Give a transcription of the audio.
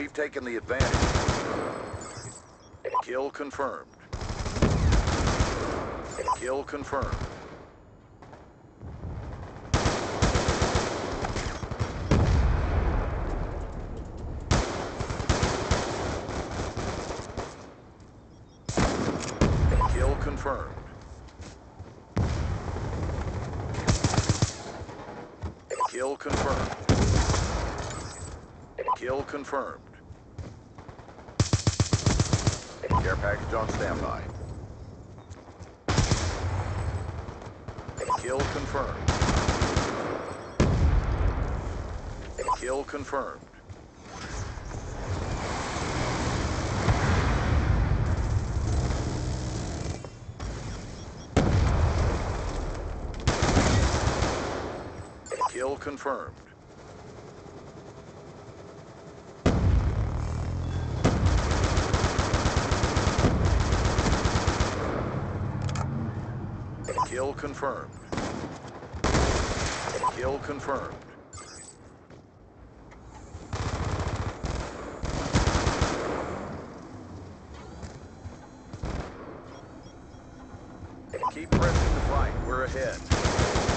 We've taken the advantage. Kill confirmed. Kill confirmed. Kill confirmed. Kill confirmed. Kill confirmed. Care package on standby. Kill confirmed. Kill confirmed. Kill confirmed. Kill confirmed. Kill confirmed. Keep pressing the fight. We're ahead.